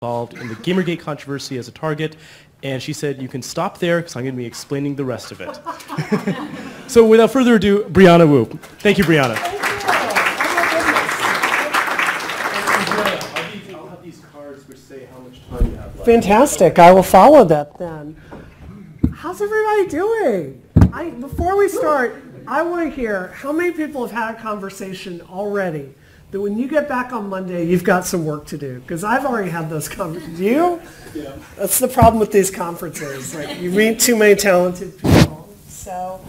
involved in the Gamergate controversy as a target, and she said, you can stop there because I'm going to be explaining the rest of it. so without further ado, Brianna Wu. Thank you, Brianna. Fantastic. I will follow that then. How's everybody doing? I, before we start, I want to hear how many people have had a conversation already that when you get back on Monday, you've got some work to do. Because I've already had those conversations. You? Yeah. That's the problem with these conferences. Like you meet too many talented people. So,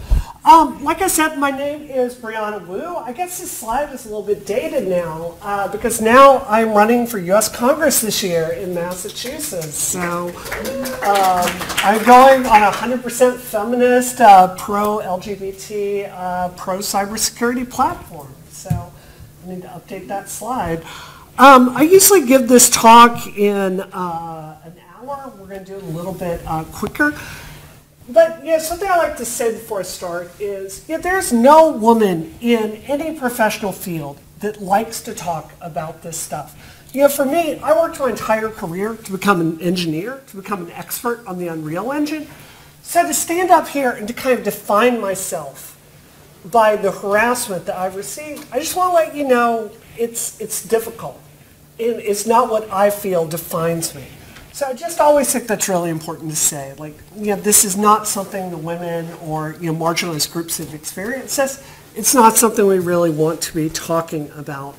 um, like I said, my name is Brianna Wu. I guess this slide is a little bit dated now uh, because now I'm running for U.S. Congress this year in Massachusetts. So um, I'm going on a 100% feminist, uh, pro-LGBT, uh, pro-cybersecurity platform. So need to update that slide. Um, I usually give this talk in uh, an hour. We're going to do it a little bit uh, quicker. But yeah, something I like to say before I start is, yeah, there's no woman in any professional field that likes to talk about this stuff. You know, for me, I worked my entire career to become an engineer, to become an expert on the Unreal Engine. So to stand up here and to kind of define myself by the harassment that I've received, I just want to let you know it's, it's difficult. And it's not what I feel defines me. So I just always think that's really important to say. Like, you know, this is not something the women or, you know, marginalized groups have experienced. This, it's not something we really want to be talking about.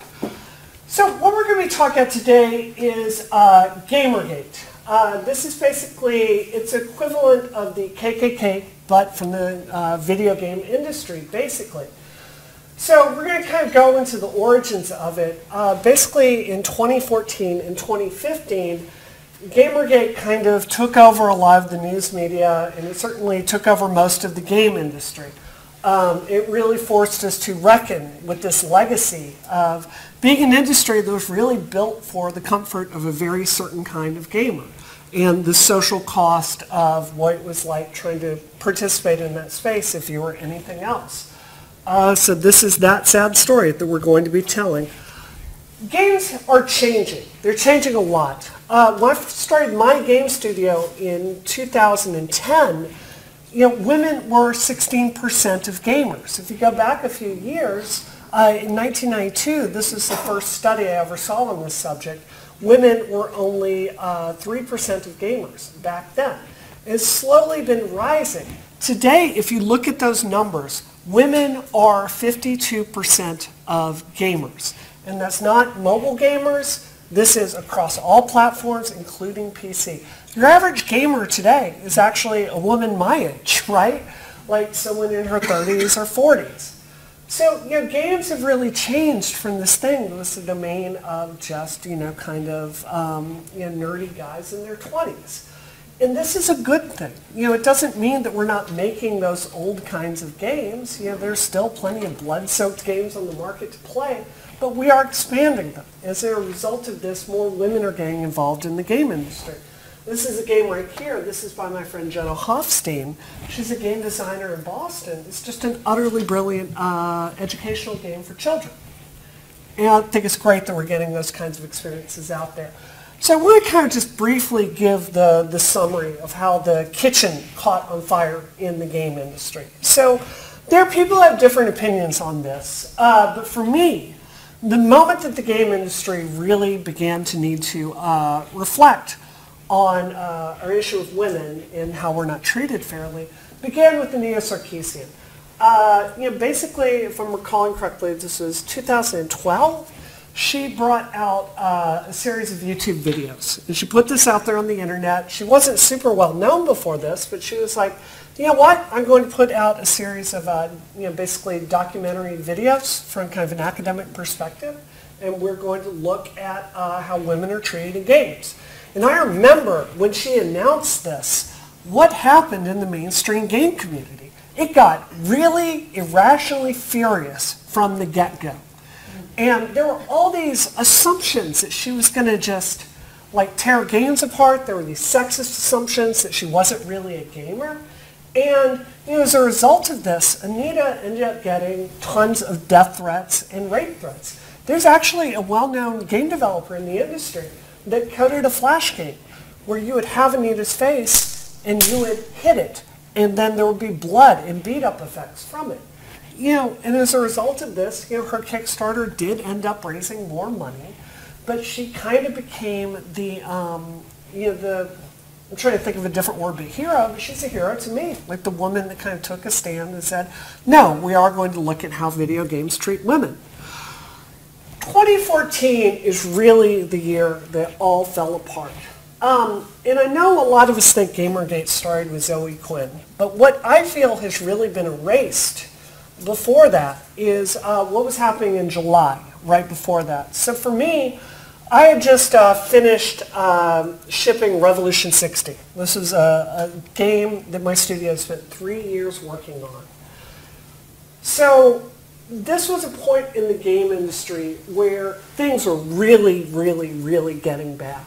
So what we're going to be talking about today is uh, Gamergate. Uh, this is basically, it's equivalent of the KKK but from the uh, video game industry, basically. So we're going to kind of go into the origins of it. Uh, basically, in 2014 and 2015, Gamergate kind of took over a lot of the news media, and it certainly took over most of the game industry. Um, it really forced us to reckon with this legacy of being an industry that was really built for the comfort of a very certain kind of gamer and the social cost of what it was like trying to participate in that space if you were anything else. Uh, so this is that sad story that we're going to be telling. Games are changing. They're changing a lot. Uh, when I started my game studio in 2010, you know, women were 16% of gamers. If you go back a few years, uh, in 1992, this is the first study I ever saw on this subject, women were only uh, 3% of gamers back then. It's slowly been rising. Today, if you look at those numbers, women are 52% of gamers. And that's not mobile gamers. This is across all platforms, including PC. Your average gamer today is actually a woman my age, right? Like someone in her 30s or 40s. So, you know, games have really changed from this thing that was the domain of just, you know, kind of, um, you know, nerdy guys in their 20s. And this is a good thing. You know, it doesn't mean that we're not making those old kinds of games. You know, there's still plenty of blood-soaked games on the market to play, but we are expanding them. As a result of this, more women are getting involved in the game industry. This is a game right here. This is by my friend Jenna Hofstein. She's a game designer in Boston. It's just an utterly brilliant uh, educational game for children. And I think it's great that we're getting those kinds of experiences out there. So I want to kind of just briefly give the, the summary of how the kitchen caught on fire in the game industry. So there are people who have different opinions on this. Uh, but for me, the moment that the game industry really began to need to uh, reflect on uh, our issue of women and how we're not treated fairly began with Anita Sarkeesian. Uh, you know, basically, if I'm recalling correctly, this was 2012. She brought out uh, a series of YouTube videos, and she put this out there on the internet. She wasn't super well known before this, but she was like, you know what? I'm going to put out a series of, uh, you know, basically documentary videos from kind of an academic perspective, and we're going to look at uh, how women are treated in games. And I remember when she announced this, what happened in the mainstream game community. It got really irrationally furious from the get-go. And there were all these assumptions that she was going to just like tear games apart. There were these sexist assumptions that she wasn't really a gamer. And you know, as a result of this, Anita ended up getting tons of death threats and rape threats. There's actually a well-known game developer in the industry that coded a flash game where you would have Anita's face and you would hit it and then there would be blood and beat up effects from it. You know, and as a result of this, you know, her Kickstarter did end up raising more money, but she kind of became the, um, you know, the, I'm trying to think of a different word, but hero, but she's a hero to me. Like the woman that kind of took a stand and said, no, we are going to look at how video games treat women. 2014 is really the year that all fell apart. Um, and I know a lot of us think Gamergate started with Zoe Quinn, but what I feel has really been erased before that is uh, what was happening in July, right before that. So for me, I had just uh, finished uh, shipping Revolution 60. This is a, a game that my studio spent three years working on. So this was a point in the game industry where things were really, really, really getting bad.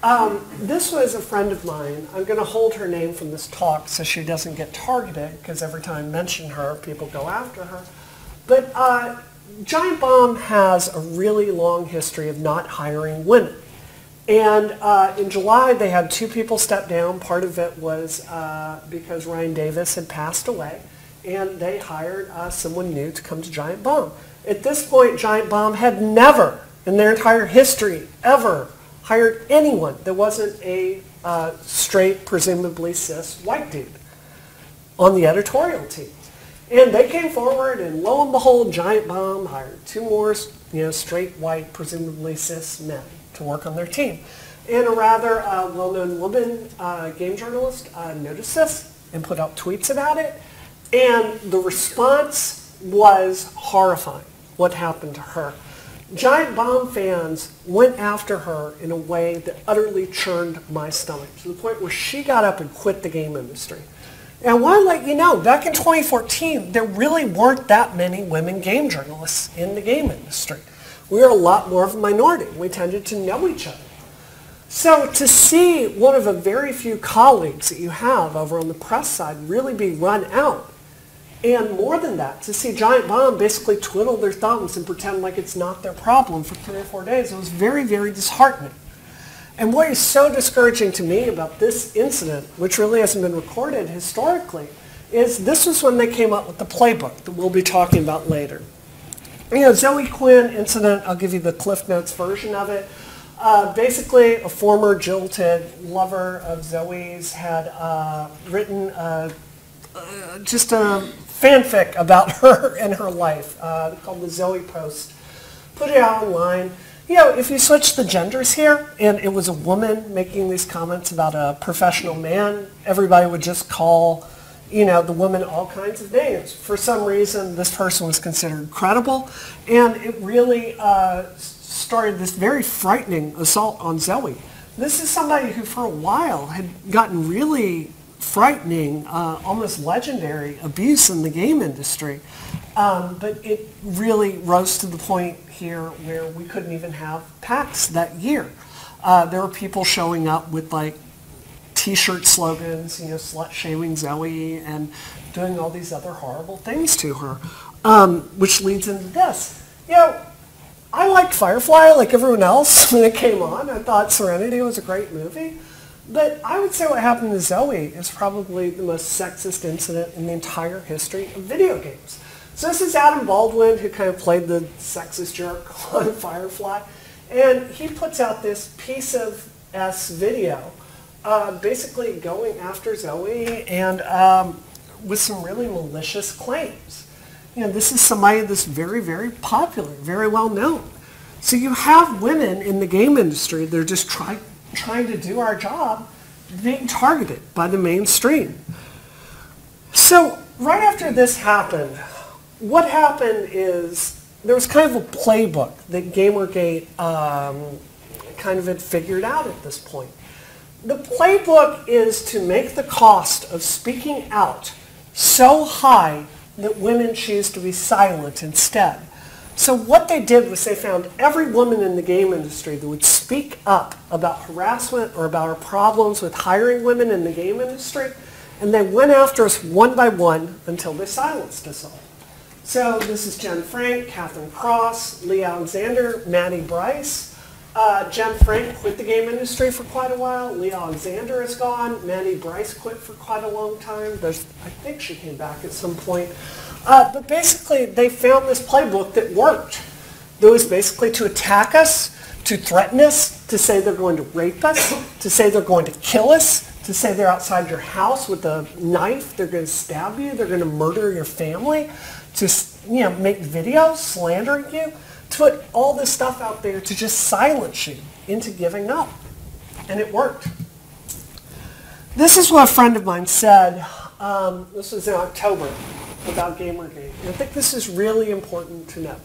Um, this was a friend of mine. I'm going to hold her name from this talk so she doesn't get targeted because every time I mention her, people go after her. But uh, Giant Bomb has a really long history of not hiring women. And uh, in July, they had two people step down. Part of it was uh, because Ryan Davis had passed away and they hired uh, someone new to come to Giant Bomb. At this point, Giant Bomb had never, in their entire history, ever hired anyone that wasn't a uh, straight, presumably cis white dude on the editorial team. And they came forward, and lo and behold, Giant Bomb hired two more, you know, straight, white, presumably cis men to work on their team. And a rather uh, well-known woman uh, game journalist uh, noticed this and put out tweets about it. And the response was horrifying, what happened to her. Giant Bomb fans went after her in a way that utterly churned my stomach to the point where she got up and quit the game industry. And I want to let you know, back in 2014, there really weren't that many women game journalists in the game industry. We were a lot more of a minority. We tended to know each other. So to see one of the very few colleagues that you have over on the press side really be run out and more than that, to see Giant Bomb basically twiddle their thumbs and pretend like it's not their problem for three or four days, it was very, very disheartening. And what is so discouraging to me about this incident, which really hasn't been recorded historically, is this was when they came up with the playbook that we'll be talking about later. You know, Zoe Quinn incident, I'll give you the Cliff Notes version of it. Uh, basically, a former jilted lover of Zoe's had uh, written uh, just a fanfic about her and her life uh, called the Zoe Post. Put it out online. You know, if you switch the genders here and it was a woman making these comments about a professional man, everybody would just call, you know, the woman all kinds of names. For some reason, this person was considered credible, and it really uh, started this very frightening assault on Zoe. This is somebody who for a while had gotten really frightening, uh, almost legendary abuse in the game industry. Um, but it really rose to the point here where we couldn't even have PAX that year. Uh, there were people showing up with like t-shirt slogans, you know, slut shaming Zoe and doing all these other horrible things to her, um, which leads into this. You know, I liked Firefly like everyone else when it came on. I thought Serenity was a great movie. But I would say what happened to Zoe is probably the most sexist incident in the entire history of video games. So this is Adam Baldwin, who kind of played the sexist jerk on Firefly. And he puts out this piece of S video, uh, basically going after Zoe and um, with some really malicious claims. You know, this is somebody that's very, very popular, very well known. So you have women in the game industry, they're just trying trying to do our job being targeted by the mainstream. So right after this happened, what happened is there was kind of a playbook that Gamergate um, kind of had figured out at this point. The playbook is to make the cost of speaking out so high that women choose to be silent instead. So what they did was they found every woman in the game industry that would speak up about harassment or about our problems with hiring women in the game industry, and they went after us one by one until they silenced us all. So this is Jenn Frank, Katherine Cross, Leigh Alexander, Mattie Brice. Uh, Jenn Frank quit the game industry for quite a while. Leigh Alexander is gone. Mattie Brice quit for quite a long time. There's, I think she came back at some point. Uh, but basically, they found this playbook that worked. That was basically to attack us, to threaten us, to say they're going to rape us, to say they're going to kill us, to say they're outside your house with a knife, they're going to stab you, they're going to murder your family, to you know, make videos slandering you, to put all this stuff out there to just silence you into giving up. And it worked. This is what a friend of mine said. Um, this was in October about Gamergate. And I think this is really important to know.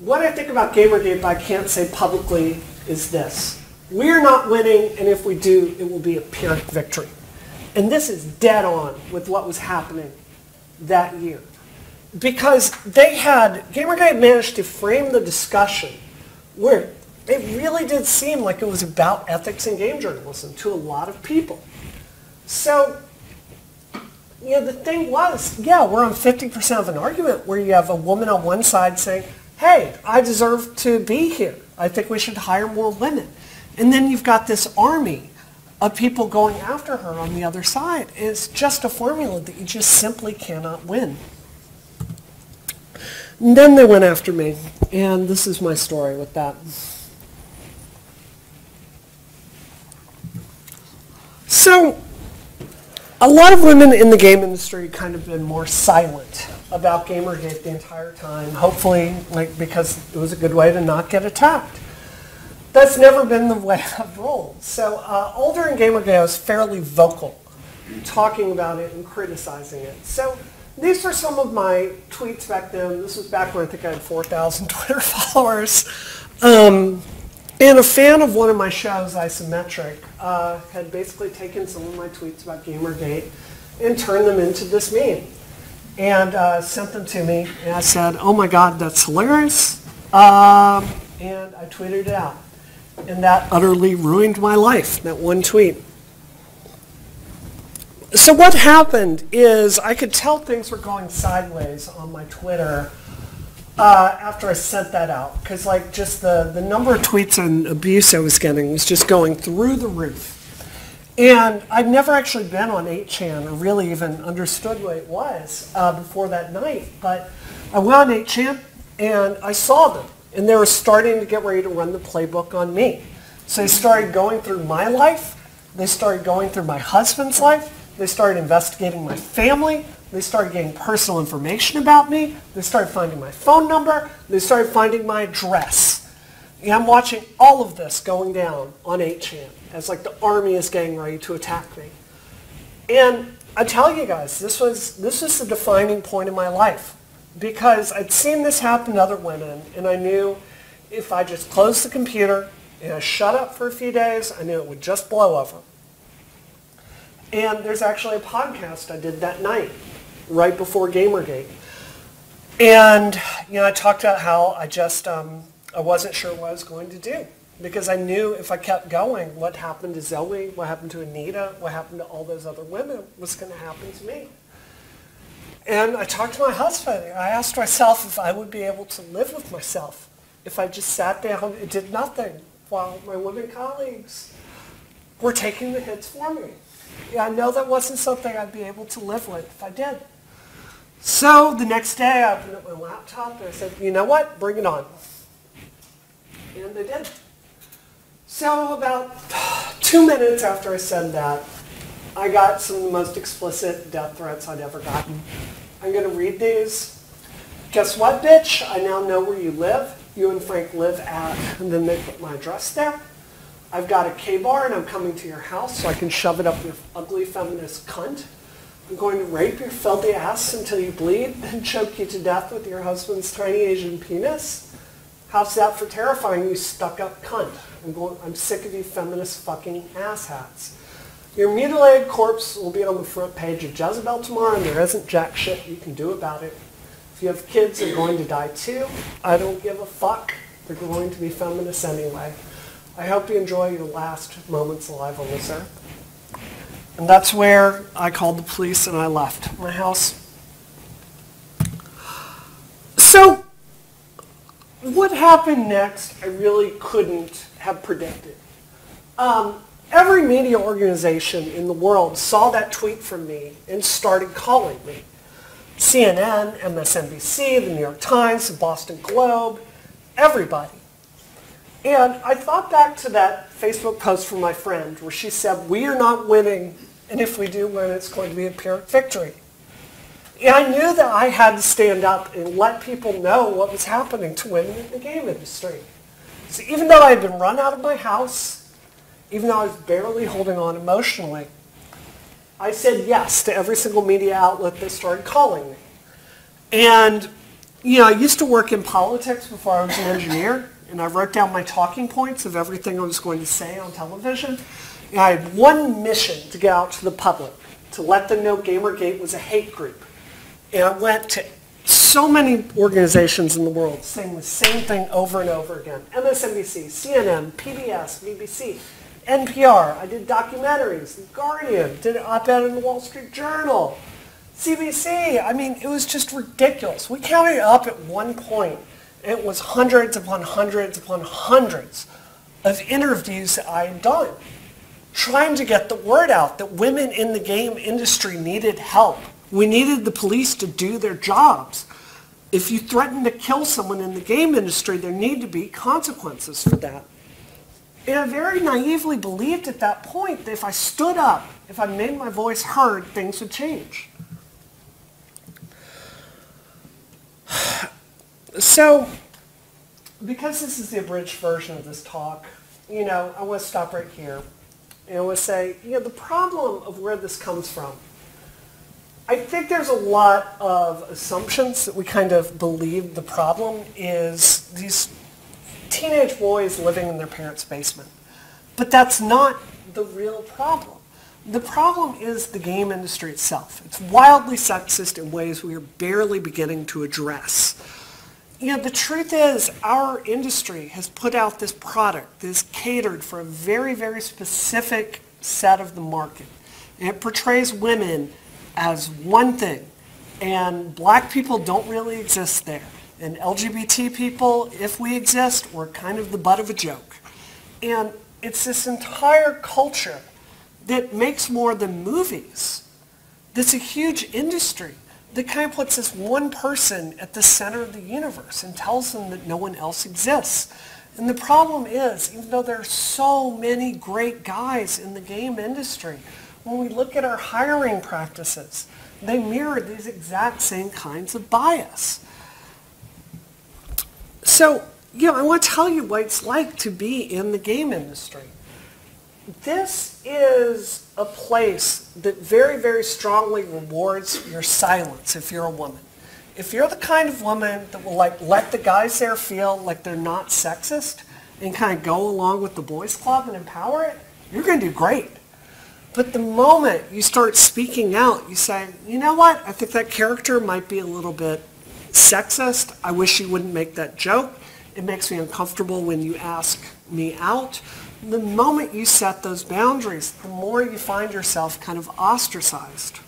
What I think about Gamergate, but I can't say publicly, is this. We're not winning, and if we do, it will be a Pyrrhic victory. And this is dead on with what was happening that year. Because they had, Gamergate managed to frame the discussion where it really did seem like it was about ethics in game journalism to a lot of people. So, you know, the thing was, yeah, we're on 50% of an argument where you have a woman on one side saying, hey, I deserve to be here. I think we should hire more women. And then you've got this army of people going after her on the other side. It's just a formula that you just simply cannot win. And then they went after me, and this is my story with that. So, a lot of women in the game industry kind of been more silent about Gamergate the entire time, hopefully like because it was a good way to not get attacked that's never been the way I've rolled. So uh, older in Gamergate, I was fairly vocal, talking about it and criticizing it. So these were some of my tweets back then. This was back when I think I had 4,000 Twitter followers. Um, and a fan of one of my shows, Isometric, uh, had basically taken some of my tweets about Gamergate and turned them into this meme. And uh, sent them to me, and I said, oh my god, that's hilarious. Um, and I tweeted it out. And that utterly ruined my life, that one tweet. So what happened is I could tell things were going sideways on my Twitter uh, after I sent that out. Because like just the, the number of tweets and abuse I was getting was just going through the roof. And I'd never actually been on 8chan or really even understood what it was uh, before that night. But I went on 8chan and I saw them. And they were starting to get ready to run the playbook on me. So they started going through my life. They started going through my husband's life. They started investigating my family. They started getting personal information about me. They started finding my phone number. They started finding my address. I'm watching all of this going down on 8chan as like the army is getting ready to attack me. And I tell you guys, this was, this was the defining point in my life because I'd seen this happen to other women, and I knew if I just closed the computer and I shut up for a few days, I knew it would just blow over. And there's actually a podcast I did that night, right before Gamergate. And, you know, I talked about how I just, um, I wasn't sure what I was going to do. Because I knew if I kept going, what happened to Zoe, what happened to Anita, what happened to all those other women was going to happen to me. And I talked to my husband. I asked myself if I would be able to live with myself if I just sat down and did nothing while my women colleagues were taking the hits for me. Yeah, I know that wasn't something I'd be able to live with if I did. So the next day I opened up my laptop and I said, you know what, bring it on. And they did. So about two minutes after I said that, I got some of the most explicit death threats I'd ever gotten. I'm going to read these. Guess what, bitch? I now know where you live. You and Frank live at, and then they put my address there. I've got a Ka-Bar, and I'm coming to your house so I can shove it up your ugly feminist cunt. I'm going to rape your filthy ass until you bleed and choke you to death with your husband's tiny Asian penis. How's that for terrifying, you stuck-up cunt? I'm, going, I'm sick of you feminist fucking asshats. Your mutilated corpse will be on the front page of Jezebel tomorrow, and there isn't jack shit you can do about it. If you have kids, they're going to die too. I don't give a fuck. They're going to be feminists anyway. I hope you enjoy your last moments alive on this earth. And that's where I called the police and I left my house. So, what happened next, I really couldn't have predicted. Um, every media organization in the world saw that tweet from me and started calling me. CNN, MSNBC, the New York Times, the Boston Globe, everybody. And I thought back to that Facebook post from my friend where she said, we are not winning, and if we do win, it's going to be a Pyrrhic victory. And I knew that I had to stand up and let people know what was happening to women in the game industry. So even though I had been run out of my house, even though I was barely holding on emotionally, I said yes to every single media outlet that started calling me. And, you know, I used to work in politics before I was an engineer, and I wrote down my talking points of everything I was going to say on television. And I had one mission to get out to the public, to let them know Gamergate was a hate group. And I went to so many organizations in the world saying the same thing over and over again. MSNBC, CNN, PBS, BBC, NPR. I did documentaries, The Guardian, did an op-ed in the Wall Street Journal, CBC. I mean, it was just ridiculous. We counted up at one point. It was hundreds upon hundreds upon hundreds of interviews that I had done trying to get the word out that women in the game industry needed help. We needed the police to do their jobs. If you threaten to kill someone in the game industry, there need to be consequences for that. And I very naively believed at that point that if I stood up, if I made my voice heard, things would change. So, because this is the abridged version of this talk, you know, I want to stop right here. And I want to say, you know, the problem of where this comes from I think there's a lot of assumptions that we kind of believe the problem is these teenage boys living in their parents' basement. But that's not the real problem. The problem is the game industry itself. It's wildly sexist in ways we are barely beginning to address. You know, the truth is our industry has put out this product that is catered for a very, very specific set of the market. And it portrays women as one thing. And black people don't really exist there. And LGBT people, if we exist, we're kind of the butt of a joke. And it's this entire culture that makes more than movies. That's a huge industry that kind of puts this one person at the center of the universe and tells them that no one else exists. And the problem is, even though there are so many great guys in the game industry, when we look at our hiring practices, they mirror these exact same kinds of bias. So, you know, I want to tell you what it's like to be in the game industry. This is a place that very, very strongly rewards your silence if you're a woman. If you're the kind of woman that will like let the guys there feel like they're not sexist and kind of go along with the boys club and empower it, you're going to do great. But the moment you start speaking out, you say, you know what, I think that character might be a little bit sexist. I wish you wouldn't make that joke. It makes me uncomfortable when you ask me out. The moment you set those boundaries, the more you find yourself kind of ostracized.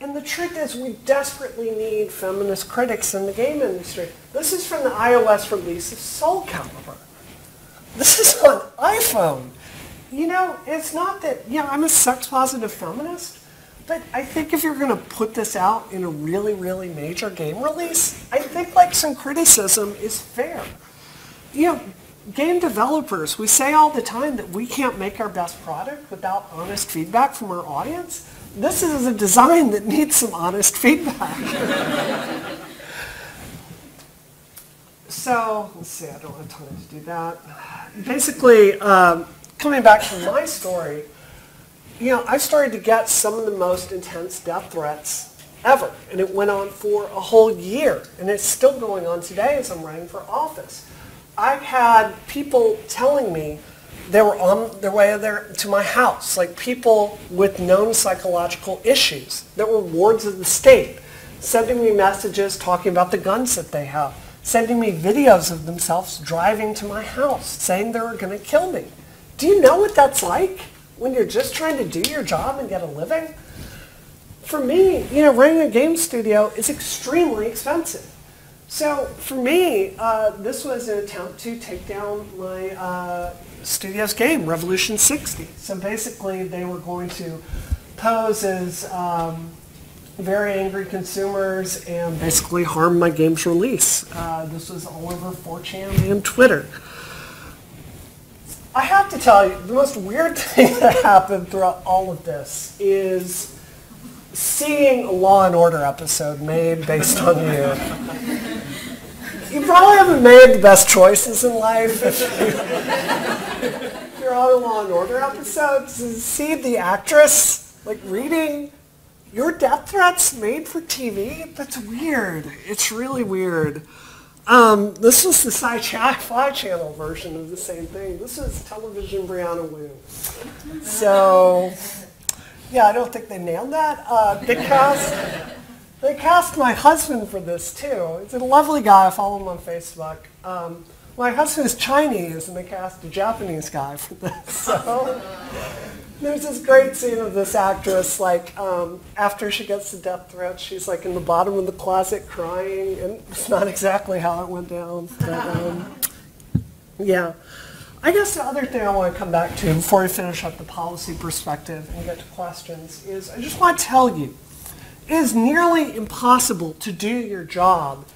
And the truth is we desperately need feminist critics in the game industry. This is from the iOS release of Soul Calibur. This is on iPhone you know, it's not that, yeah, I'm a sex positive feminist, but I think if you're going to put this out in a really, really major game release, I think like some criticism is fair. You know, game developers, we say all the time that we can't make our best product without honest feedback from our audience. This is a design that needs some honest feedback. so, let's see, I don't have time to do that. Basically, um, coming back to my story, you know, I started to get some of the most intense death threats ever. And it went on for a whole year. And it's still going on today as I'm running for office. I've had people telling me they were on their way there to my house, like people with known psychological issues that were wards of the state, sending me messages talking about the guns that they have, sending me videos of themselves driving to my house, saying they were going to kill me. Do you know what that's like when you're just trying to do your job and get a living? For me, you know, running a game studio is extremely expensive. So for me, uh, this was an attempt to take down my uh, studio's game, Revolution 60. So basically, they were going to pose as um, very angry consumers and basically harm my game's release. Uh, this was all over 4chan and Twitter. I have to tell you, the most weird thing that happened throughout all of this is seeing a Law and Order episode made based on you. You probably haven't made the best choices in life if, you, if you're on a Law and Order episode. See the actress like reading your death threats made for TV, that's weird. It's really weird. Um, this was the Sci-Fi Channel version of the same thing. This is television Brianna Wu. So, yeah, I don't think they nailed that. Uh, they cast they cast my husband for this too. He's a lovely guy. I follow him on Facebook. Um, my husband is Chinese, and they cast a Japanese guy for this. So there's this great scene of this actress, like um, after she gets the death threat, she's like in the bottom of the closet crying, and it's not exactly how it went down. But, um, yeah. I guess the other thing I want to come back to before we finish up the policy perspective and get to questions is I just want to tell you it is nearly impossible to do your job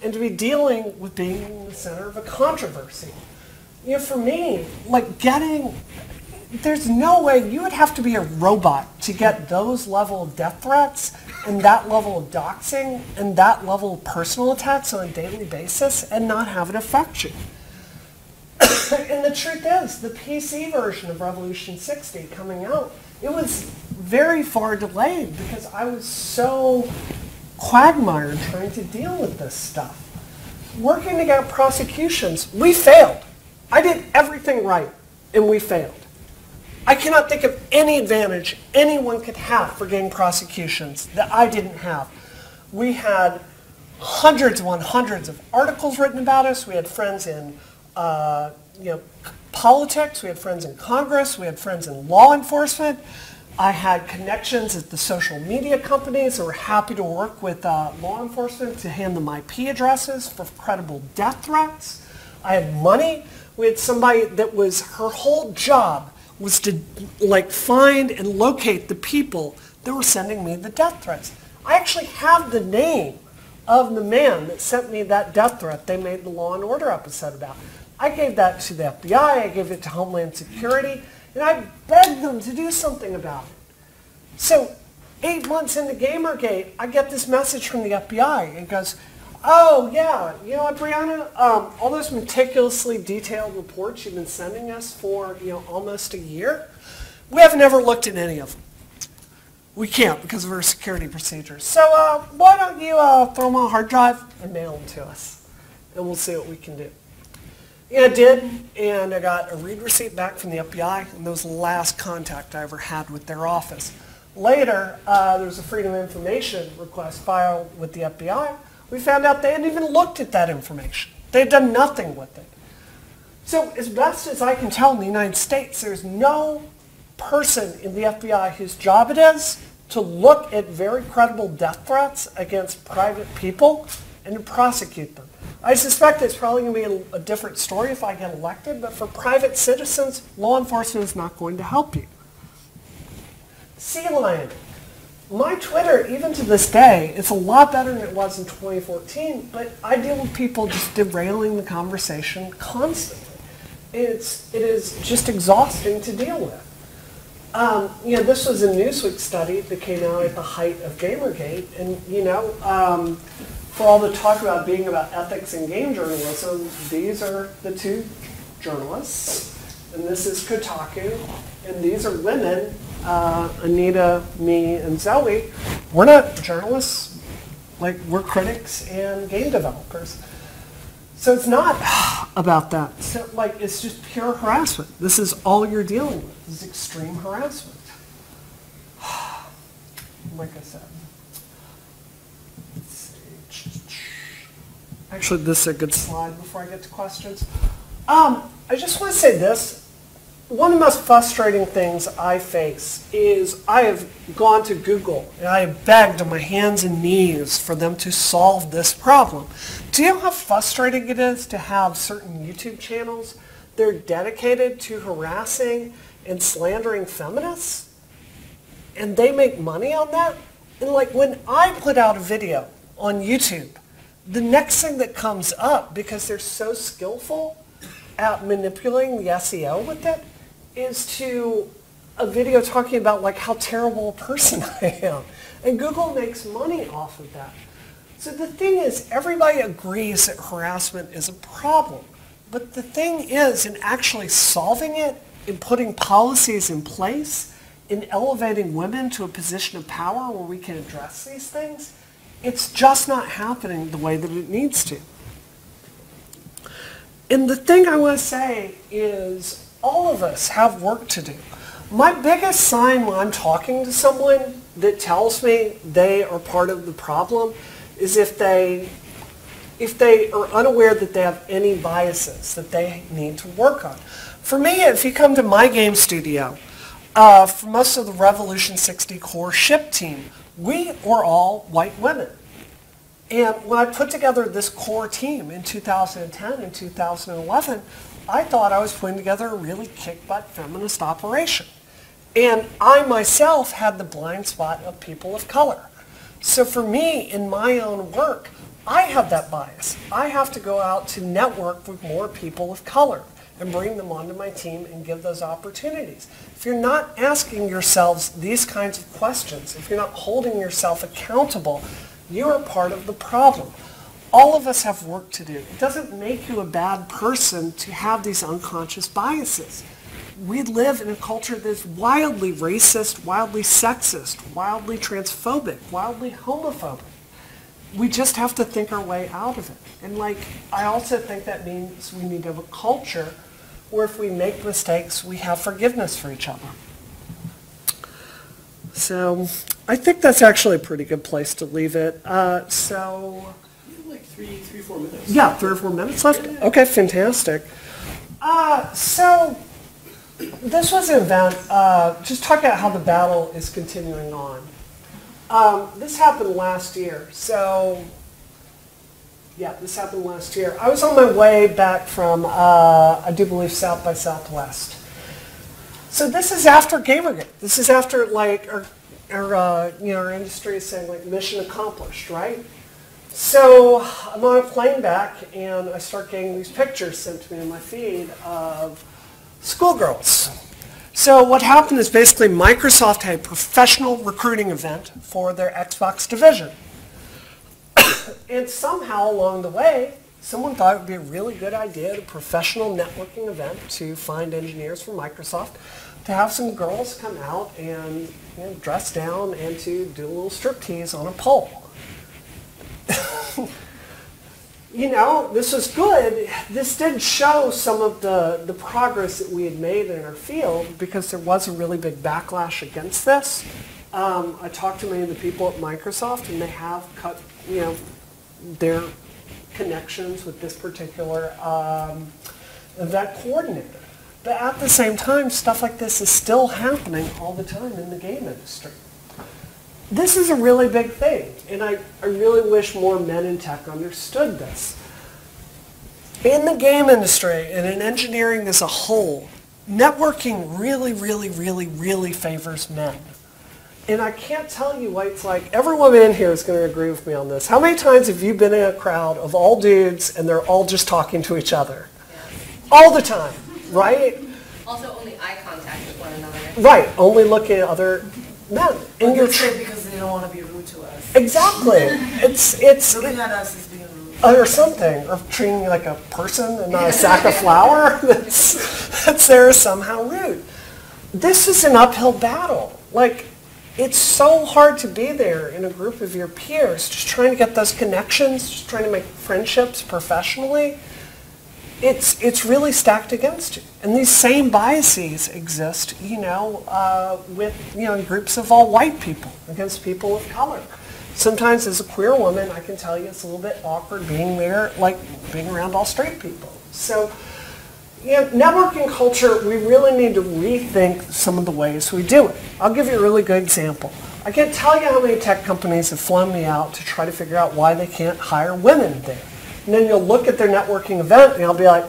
and to be dealing with being in the center of a controversy. You know, for me, like getting, there's no way, you would have to be a robot to get those level of death threats and that level of doxing and that level of personal attacks on a daily basis and not have it affect you. and the truth is, the PC version of Revolution 60 coming out, it was very far delayed because I was so quagmired trying to deal with this stuff. Working to get prosecutions, we failed. I did everything right, and we failed. I cannot think of any advantage anyone could have for getting prosecutions that I didn't have. We had hundreds and hundreds of articles written about us. We had friends in uh, you know, politics. We had friends in Congress. We had friends in law enforcement. I had connections at the social media companies that were happy to work with uh, law enforcement to hand them IP addresses for credible death threats. I had money. We had somebody that was, her whole job was to like find and locate the people that were sending me the death threats. I actually have the name of the man that sent me that death threat they made the Law and Order episode about. I gave that to the FBI, I gave it to Homeland Security, and I begged them to do something about it. So eight months into Gamergate, I get this message from the FBI. It goes, oh, yeah, you know what, Brianna? Um, all those meticulously detailed reports you've been sending us for you know, almost a year, we have never looked at any of them. We can't because of our security procedures. So uh, why don't you uh, throw them on a hard drive and mail them to us, and we'll see what we can do. Yeah, I did, and I got a read receipt back from the FBI, and that was the last contact I ever had with their office. Later, uh, there was a Freedom of Information request filed with the FBI. We found out they hadn't even looked at that information. They had done nothing with it. So as best as I can tell in the United States, there's no person in the FBI whose job it is to look at very credible death threats against private people and to prosecute them. I suspect it's probably going to be a, different story if I get elected, but for private citizens, law enforcement is not going to help you. Sea Lion. My Twitter, even to this day, it's a lot better than it was in 2014, but I deal with people just derailing the conversation constantly. It's, it is just exhausting to deal with. Um, you know, this was a Newsweek study that came out at the height of Gamergate, and you know, um, for all the talk about being about ethics in game journalism, these are the two journalists, and this is Kotaku, and these are women, uh, Anita, me, and Zoe. We're not journalists, like we're critics and game developers. So it's not about that. So, like, it's just pure harassment. This is all you're dealing with. This is extreme harassment. Like I said. Actually, this is a good slide before I get to questions. Um, I just want to say this. one of the most frustrating things I face is I have gone to Google and I have begged on my hands and knees for them to solve this problem. Do you know how frustrating it is to have certain YouTube channels They're dedicated to harassing and slandering feminists? And they make money on that? And like when I put out a video on YouTube, the next thing that comes up, because they're so skillful at manipulating the SEO with it, is to a video talking about like how terrible a person I am. And Google makes money off of that. So the thing is, everybody agrees that harassment is a problem. But the thing is, in actually solving it, in putting policies in place, in elevating women to a position of power where we can address these things, it's just not happening the way that it needs to. And the thing I want to say is all of us have work to do. My biggest sign when I'm talking to someone that tells me they are part of the problem is if they if they are unaware that they have any biases that they need to work on. For me, if you come to my game studio, uh, for most of the Revolution 60 core ship team, we were all white women. And when I put together this core team in 2010 and 2011, I thought I was putting together a really kick-butt feminist operation. And I myself had the blind spot of people of color. So for me, in my own work, I have that bias. I have to go out to network with more people of color and bring them onto my team and give those opportunities. If you're not asking yourselves these kinds of questions, if you're not holding yourself accountable, you are part of the problem. All of us have work to do. It doesn't make you a bad person to have these unconscious biases. We live in a culture that's wildly racist, wildly sexist, wildly transphobic, wildly homophobic we just have to think our way out of it. And like, I also think that means we need to have a culture where if we make mistakes, we have forgiveness for each other. So I think that's actually a pretty good place to leave it. Uh, so, Like three, three, four minutes. yeah, three or four minutes left? Okay, fantastic. Uh, so this was an event, uh, just talk about how the battle is continuing on. Um, this happened last year, so yeah, this happened last year. I was on my way back from, uh, I do believe, South by Southwest. So this is after Gamergate. This is after like our, our uh, you know, our industry is saying like mission accomplished, right? So I'm on a plane back and I start getting these pictures sent to me in my feed of schoolgirls so what happened is basically Microsoft had a professional recruiting event for their Xbox division. and somehow along the way, someone thought it would be a really good idea at a professional networking event to find engineers from Microsoft to have some girls come out and you know, dress down and to do a little striptease on a pole. you know, this was good. This did show some of the, the progress that we had made in our field because there was a really big backlash against this. Um, I talked to many of the people at Microsoft and they have cut, you know, their connections with this particular um, event coordinator. But at the same time, stuff like this is still happening all the time in the game industry this is a really big thing, and I, I really wish more men in tech understood this. In the game industry and in engineering as a whole, networking really, really, really, really favors men. And I can't tell you why it's like, every woman in here is going to agree with me on this. How many times have you been in a crowd of all dudes and they're all just talking to each other? All the time, right? Also, only eye contact with one another. Right, only looking at other men. And you're Say because they don't want to be rude to us. Exactly. It's it's Looking at us is being rude. or something, or treating you like a person and not a sack of flour. That's that's there somehow rude. This is an uphill battle. Like it's so hard to be there in a group of your peers, just trying to get those connections, just trying to make friendships professionally. It's it's really stacked against you, and these same biases exist, you know, uh, with you know groups of all white people against people of color. Sometimes, as a queer woman, I can tell you it's a little bit awkward being there, like being around all straight people. So Yeah, networking culture, we really need to rethink some of the ways we do it. I'll give you a really good example. I can't tell you how many tech companies have flown me out to try to figure out why they can't hire women there. And then you'll look at their networking event and I'll be like,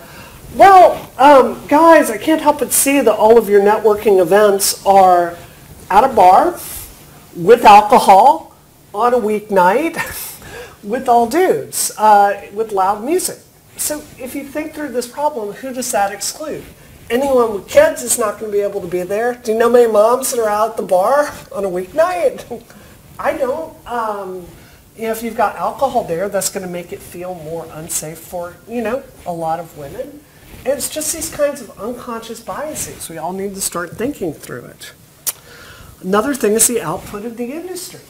well, um, guys, I can't help but see that all of your networking events are at a bar, with alcohol, on a weeknight, with all dudes, uh, with loud music. So if you think through this problem, who does that exclude? Anyone with kids is not going to be able to be there. Do you know many moms that are out at the bar on a weeknight? I don't. Um, if you've got alcohol there, that's going to make it feel more unsafe for, you know, a lot of women. It's just these kinds of unconscious biases. We all need to start thinking through it. Another thing is the output of the industry.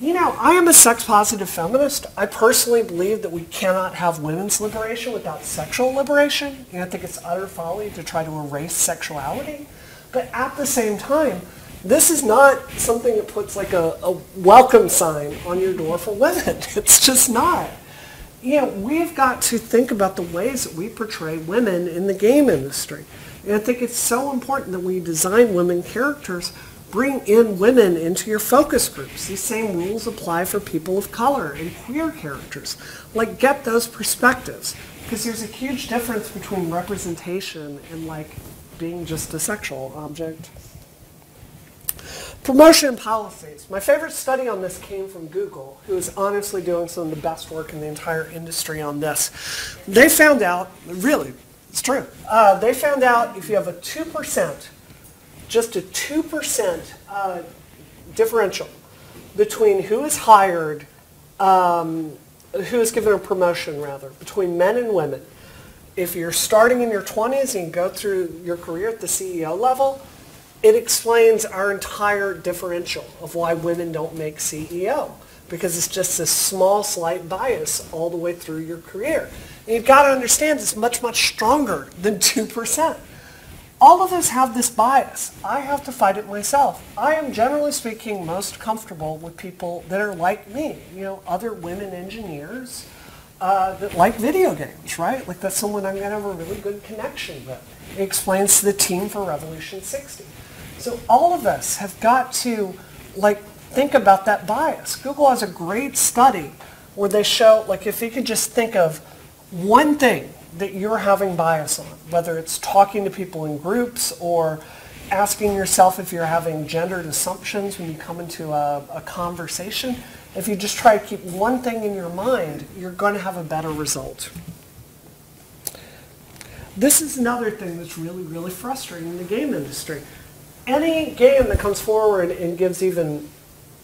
You know, I am a sex-positive feminist. I personally believe that we cannot have women's liberation without sexual liberation. And I think it's utter folly to try to erase sexuality. But at the same time, this is not something that puts like a, a welcome sign on your door for women. It's just not. You know, we've got to think about the ways that we portray women in the game industry. And I think it's so important that we design women characters bring in women into your focus groups. These same rules apply for people of color and queer characters. Like get those perspectives because there's a huge difference between representation and like being just a sexual object. Promotion policies. My favorite study on this came from Google, who is honestly doing some of the best work in the entire industry on this. They found out, really, it's true, uh, they found out if you have a 2% just a 2% uh, differential between who is hired, um, who is given a promotion rather, between men and women. If you're starting in your 20s and you go through your career at the CEO level, it explains our entire differential of why women don't make CEO because it's just this small slight bias all the way through your career. And you've got to understand it's much, much stronger than 2% all of us have this bias. I have to fight it myself. I am generally speaking most comfortable with people that are like me, you know, other women engineers uh, that like video games, right? Like that's someone I'm going to have a really good connection with. It explains to the team for Revolution 60. So all of us have got to like think about that bias. Google has a great study where they show like if you could just think of one thing that you're having bias on, whether it's talking to people in groups or asking yourself if you're having gendered assumptions when you come into a, a conversation. If you just try to keep one thing in your mind, you're going to have a better result. This is another thing that's really, really frustrating in the game industry. Any game that comes forward and gives even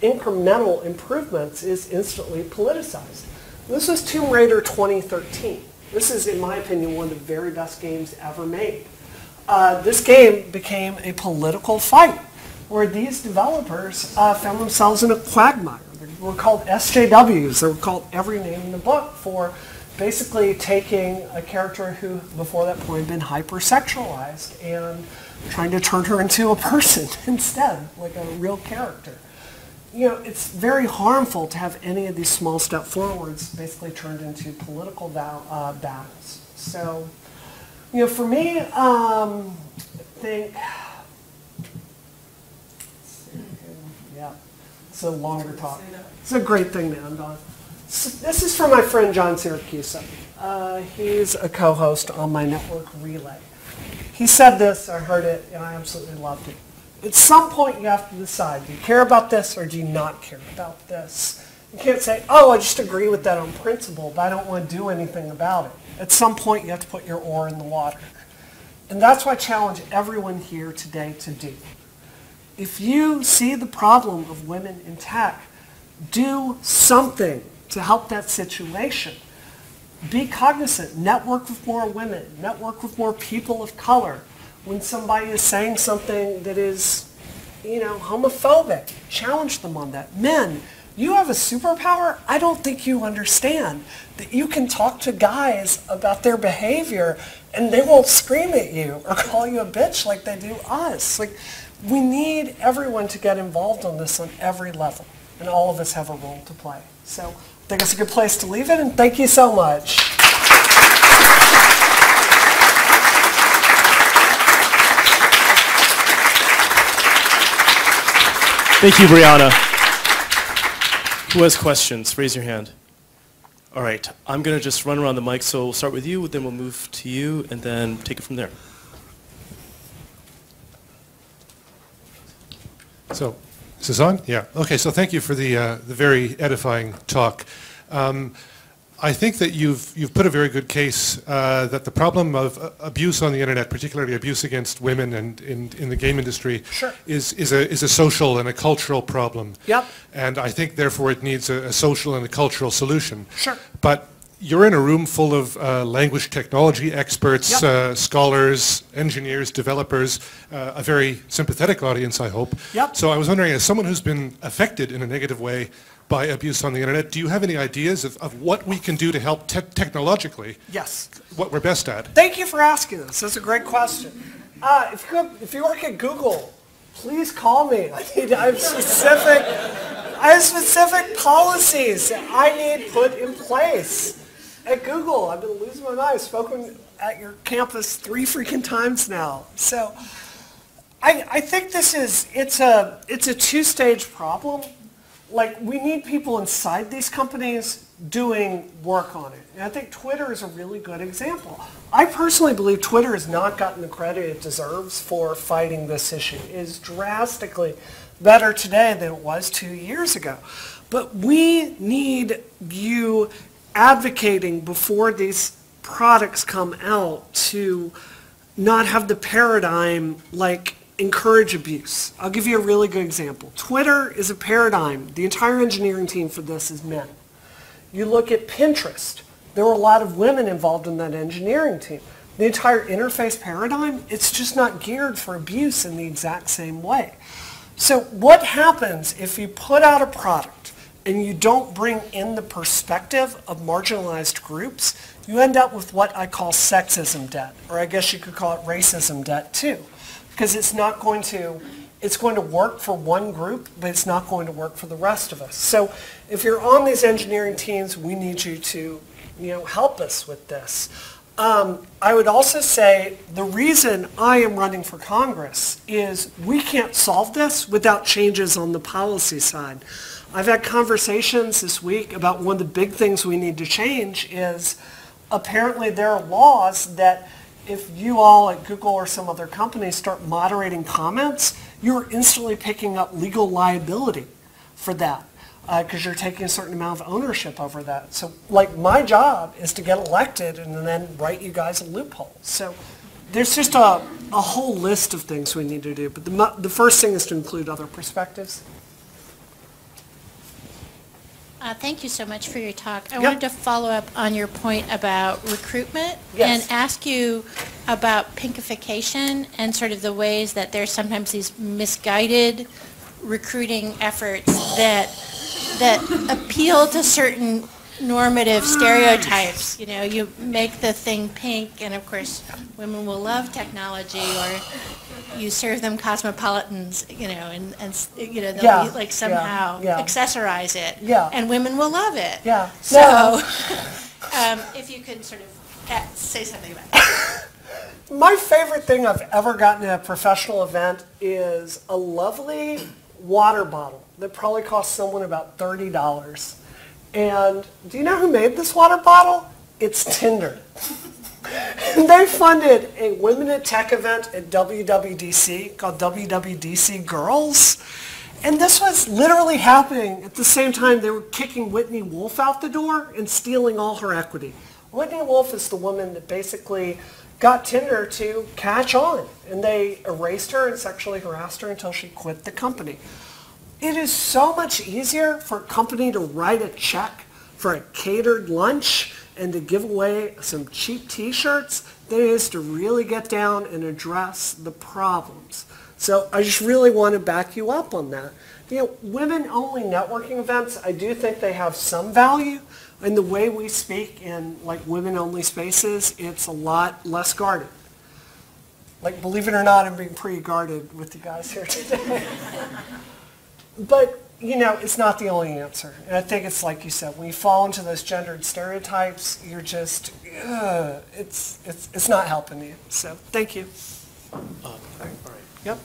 incremental improvements is instantly politicized. This was Tomb Raider 2013. This is, in my opinion, one of the very best games ever made. Uh, this game became a political fight where these developers uh, found themselves in a quagmire. They were called SJWs. They were called every name in the book for basically taking a character who, before that point, had been hypersexualized and trying to turn her into a person instead, like a real character you know, it's very harmful to have any of these small step forwards basically turned into political uh, battles. So, you know, for me, um, I think, yeah, it's a longer talk. It's a great thing to end on. So this is from my friend John Siracusa. Uh, he's a co-host on my network Relay. He said this, I heard it, and I absolutely loved it. At some point you have to decide, do you care about this or do you not care about this? You can't say, oh, I just agree with that on principle, but I don't want to do anything about it. At some point you have to put your oar in the water. And that's what I challenge everyone here today to do. If you see the problem of women in tech, do something to help that situation. Be cognizant. Network with more women. Network with more people of color when somebody is saying something that is, you know, homophobic. Challenge them on that. Men, you have a superpower I don't think you understand. That you can talk to guys about their behavior and they won't scream at you or call you a bitch like they do us. Like, we need everyone to get involved on this on every level. And all of us have a role to play. So I think it's a good place to leave it, and thank you so much. Thank you, Brianna. Who has questions? Raise your hand. All right, I'm going to just run around the mic, so we'll start with you, then we'll move to you, and then take it from there. So is this on? Yeah. Okay, so thank you for the, uh, the very edifying talk. Um, I think that you've, you've put a very good case uh, that the problem of uh, abuse on the internet, particularly abuse against women and in, in the game industry, Sure. is, is, a, is a social and a cultural problem. Yep. And I think therefore it needs a, a social and a cultural solution. Sure. But you're in a room full of uh, language technology experts, Yep. uh, scholars, engineers, developers, uh, a very sympathetic audience, I hope. Yep. So I was wondering, as someone who's been affected in a negative way by abuse on the internet, do you have any ideas of, of what we can do to help te- technologically, Yes. what we're best at? Thank you for asking this. That's a great question. Uh, if, you, if you work at Google, please call me. I need, I have specific, I have specific policies that I need put in place at Google. I've been losing my mind. I've spoken at your campus three freaking times now. So I, I think this is, it's a, it's a two-stage problem. Like, we need people inside these companies doing work on it. And I think Twitter is a really good example. I personally believe Twitter has not gotten the credit it deserves for fighting this issue. It is drastically better today than it was two years ago. But we need you advocating before these products come out to not have the paradigm like encourage abuse. I'll give you a really good example. Twitter is a paradigm. The entire engineering team for this is men. You look at Pinterest. There were a lot of women involved in that engineering team. The entire interface paradigm, it's just not geared for abuse in the exact same way. So what happens if you put out a product and you don't bring in the perspective of marginalized groups, you end up with what I call sexism debt, or I guess you could call it racism debt too. Because it's not going to, it's going to work for one group, but it's not going to work for the rest of us. So if you're on these engineering teams, we need you to, you know, help us with this. Um, I would also say the reason I am running for Congress is we can't solve this without changes on the policy side. I've had conversations this week about one of the big things we need to change is apparently there are laws that if you all at Google or some other company start moderating comments, you're instantly picking up legal liability for that uh, because you're taking a certain amount of ownership over that. So like my job is to get elected and then write you guys a loophole. So there's just a, a whole list of things we need to do. But the, the first thing is to include other perspectives. Uh, Thank you so much for your talk. I Yep. wanted to follow up on your point about recruitment Yes. and ask you about pinkification and sort of the ways that there's sometimes these misguided recruiting efforts that, that appeal to certain normative stereotypes. You know, you make the thing pink, and of course, women will love technology, or you serve them cosmopolitans, you know, and, and you know, they'll like somehow yeah. accessorize it. Yeah. And women will love it. Yeah. So, um, if you could sort of uh, say something about that. My favorite thing I've ever gotten at a professional event is a lovely water bottle that probably cost someone about $30. And do you know who made this water bottle? It's Tinder. And they funded a Women at Tech event at WWDC called WWDC Girls. And this was literally happening at the same time they were kicking Whitney Wolfe out the door and stealing all her equity. Whitney Wolfe is the woman that basically got Tinder to catch on. And they erased her and sexually harassed her until she quit the company. It is so much easier for a company to write a check for a catered lunch and to give away some cheap t-shirts than it is to really get down and address the problems. So I just really want to back you up on that. You know, women-only networking events, I do think they have some value. And the way we speak in like women-only spaces, it's a lot less guarded. Like, believe it or not, I'm being pretty guarded with you guys here today. But, you know, it's not the only answer. And I think it's like you said, when you fall into those gendered stereotypes, you're just, ugh, it's, it's, it's not helping you. So, thank you. Uh, all right. Yep.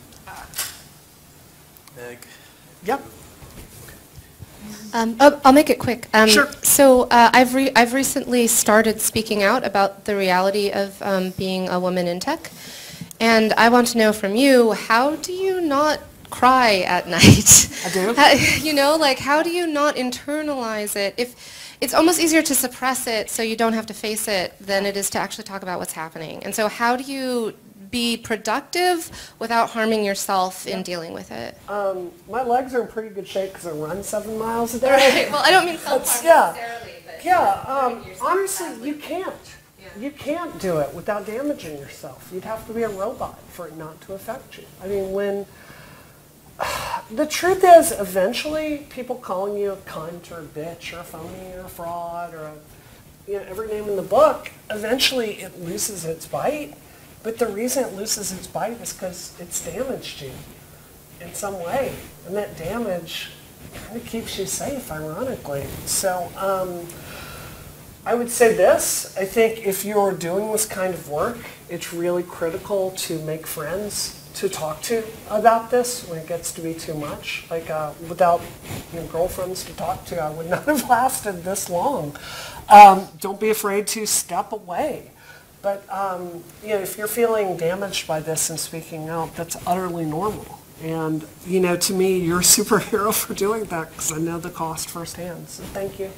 Meg. Yep. Um, oh, I'll make it quick. Um, Sure. So uh, I've re- I've recently started speaking out about the reality of um, being a woman in tech, and I want to know from you how do you not cry at night? I do. You know, like how do you not internalize it? If it's almost easier to suppress it so you don't have to face it than it is to actually talk about what's happening. And so how do you be productive without harming yourself in dealing with it? Um, my legs are in pretty good shape because I run seven miles a day. Right. Well, I don't mean self-harm. yeah. necessarily, but Yeah, um, honestly, badly. you can't. You can't do it without damaging yourself. You'd have to be a robot for it not to affect you. I mean, when, the truth is, eventually, people calling you a cunt or a bitch or a phony or a fraud or a, you know, every name in the book, eventually it loses its bite. But the reason it loses its bite is because it's damaged you in some way. And that damage kind of keeps you safe, ironically. So um, I would say this. I think if you're doing this kind of work, it's really critical to make friends to talk to about this when it gets to be too much. Like uh, without you know, girlfriends to talk to, I would not have lasted this long. Um, don't be afraid to step away. But um, you know, if you're feeling damaged by this and speaking out, that's utterly normal. And you know, to me, you're a superhero for doing that because I know the cost firsthand. So thank you.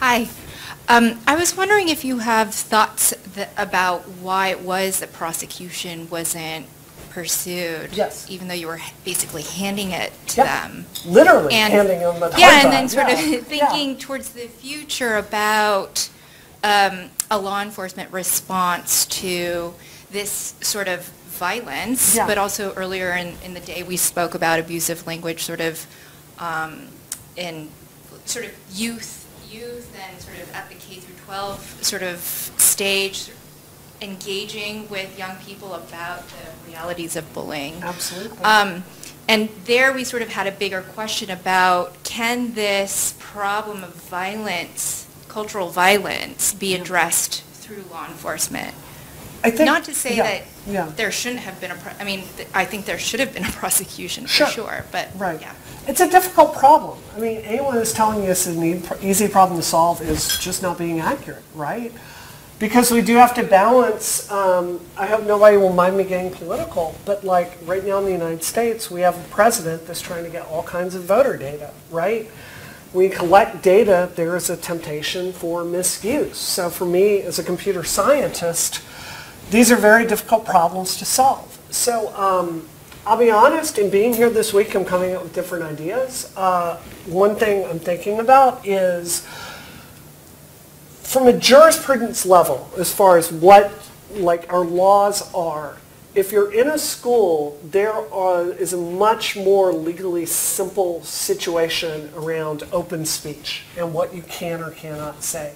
Hi. Um, I was wondering if you have thoughts about why it was that prosecution wasn't pursued? Yes. Even though you were basically handing it to Yep. them? Literally And- handing them hard Yeah, and then sort Yeah, of yeah. thinking towards the future about um, a law enforcement response to this sort of violence, Yeah. but also earlier in, in the day, we spoke about abusive language sort of um, in sort of youth, youth and sort of at the K through 12 sort of stage, engaging with young people about the realities of bullying. Absolutely. Um, and there we sort of had a bigger question about can this problem of violence, cultural violence, be addressed through law enforcement? I think, Not to say yeah, that yeah. there shouldn't have been a, pro- I mean, th- I think there should have been a prosecution for sure, sure, but Right. yeah. It's a difficult problem. I mean, anyone who's telling you it's an e- easy problem to solve is just not being accurate, right? Because we do have to balance, um, I hope nobody will mind me getting political, but like right now in the United States, we have a president that's trying to get all kinds of voter data, right? When you collect data, there is a temptation for misuse. So for me, as a computer scientist, these are very difficult problems to solve. So um, I'll be honest, in being here this week, I'm coming up with different ideas. Uh, one thing I'm thinking about is from a jurisprudence level, as far as what like our laws are, if you're in a school, there are, is a much more legally simple situation around open speech and what you can or cannot say.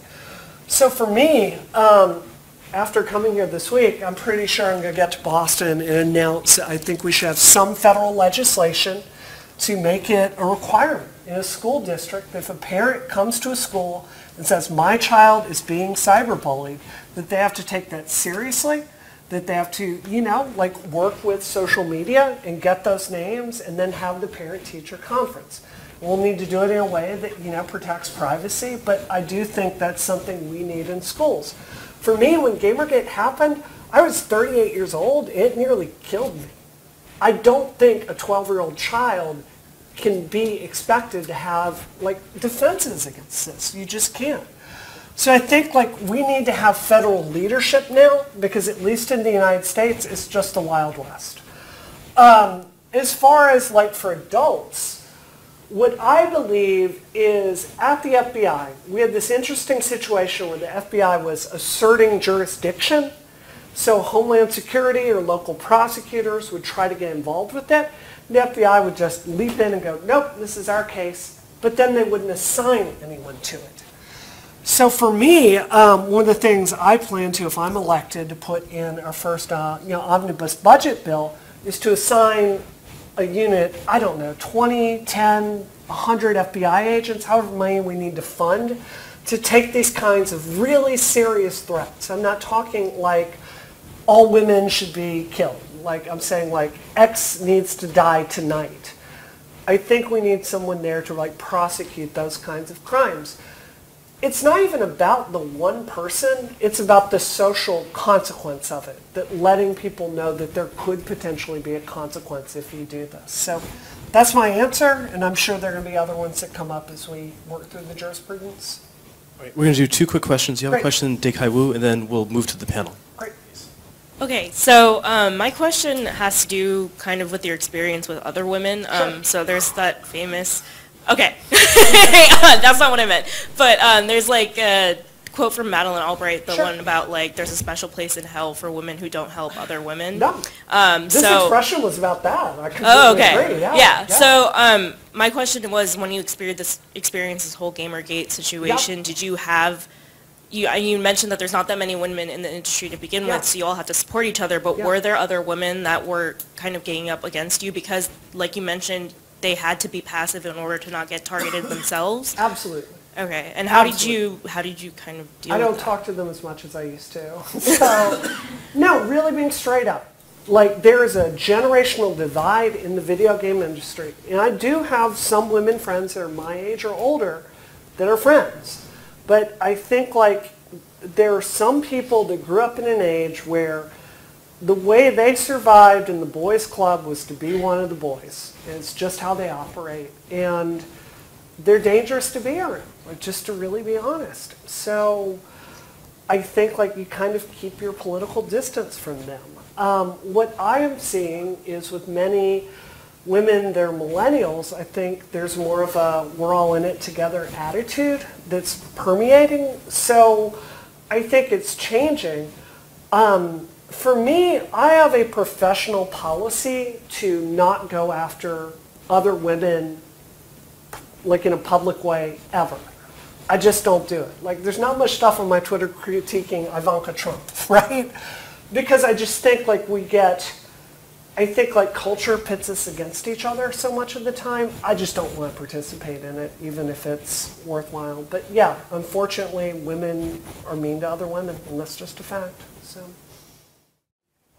So for me, um, after coming here this week, I'm pretty sure I'm going to get to Boston and announce that I think we should have some federal legislation to make it a requirement in a school district that if a parent comes to a school and says, my child is being cyberbullied, that they have to take that seriously, that they have to, you know, like work with social media and get those names and then have the parent-teacher conference. We'll need to do it in a way that, you know, protects privacy, but I do think that's something we need in schools. For me, when Gamergate happened, I was 38 years old. It nearly killed me. I don't think a 12-year-old child can be expected to have like defenses against this. You just can't. So I think like we need to have federal leadership now because at least in the United States, it's just the Wild West. Um, as far as like for adults, what I believe is at the FBI, we had this interesting situation where the FBI was asserting jurisdiction. So Homeland Security or local prosecutors would try to get involved with that. The FBI would just leap in and go, nope, this is our case. But then they wouldn't assign anyone to it. So for me, um, one of the things I plan to, if I'm elected, to put in our first uh, you know, omnibus budget bill is to assign a unit, I don't know, 20, 10, 100 FBI agents, however many we need to fund, to take these kinds of really serious threats. I'm not talking like all women should be killed. like I'm saying like X needs to die tonight. I think we need someone there to like prosecute those kinds of crimes. It's not even about the one person, it's about the social consequence of it, that letting people know that there could potentially be a consequence if you do this. So that's my answer, and I'm sure there are going to be other ones that come up as we work through the jurisprudence. All right, we're going to do two quick questions. You have Great. a question, Dae-Kai Wu, and then we'll move to the panel. Great. Okay, so um, my question has to do kind of with your experience with other women. Um, so there's that famous, okay, that's not what I meant. But um, there's like a quote from Madeleine Albright, the Sure. one about like there's a special place in hell for women who don't help other women. No, Um, this so, expression was about that. I Oh, okay. agree. Yeah, yeah. So, um, my question was, when you experienced this, experienced this whole GamerGate situation, did you have, you, uh, you mentioned that there's not that many women in the industry to begin Yeah. with, so you all have to support each other, but Yeah. were there other women that were kind of ganging up against you? Because, like you mentioned, they had to be passive in order to not get targeted themselves. Absolutely. Okay. And how did you, how did you kind of deal I don't talk to them as much as I used to. So, no, really being straight up. Like, there is a generational divide in the video game industry. And I do have some women friends that are my age or older that are friends. But I think, like, there are some people that grew up in an age where the way they survived in the boys club was to be one of the boys. It's just how they operate. And they're dangerous to be around, like just to really be honest. So I think like you kind of keep your political distance from them. Um, what I am seeing is with many women, they're millennials, I think there's more of a we're all in it together attitude that's permeating. So I think it's changing. Um, for me, I have a professional policy to not go after other women like in a public way ever. I just don't do it. Like there's not much stuff on my Twitter critiquing Ivanka Trump, right? Because I just think like we get I think like culture pits us against each other so much of the time. I just don't want to participate in it, even if it's worthwhile. But yeah, unfortunately, women are mean to other women, and that's just a fact. So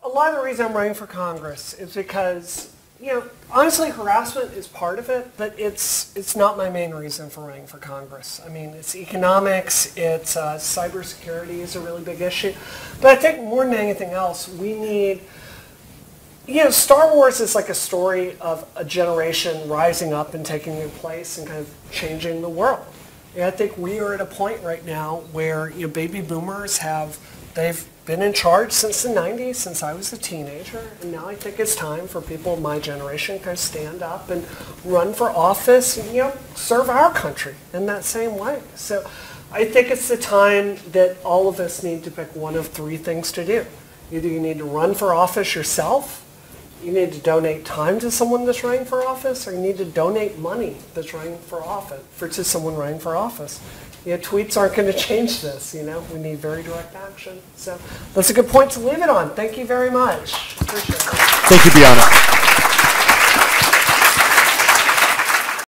a lot of the reason I'm running for Congress is because, you know, honestly, harassment is part of it, but it's it's not my main reason for running for Congress. I mean, it's economics, it's uh, cybersecurity is a really big issue, but I think more than anything else, we need you know, Star Wars is like a story of a generation rising up and taking their place and kind of changing the world. And I think we are at a point right now where you know, baby boomers have, they've been in charge since the 90s, since I was a teenager, and now I think it's time for people of my generation to kind of stand up and run for office and, you know, serve our country in that same way. So I think it's the time that all of us need to pick one of three things to do. Either you need to run for office yourself, you need to donate time to someone that's running for office, or you need to donate money that's running for office, for to someone running for office. You know, tweets aren't going to change this, you know. We need very direct action. So that's a good point to leave it on. Thank you very much. Thank you, Brianna.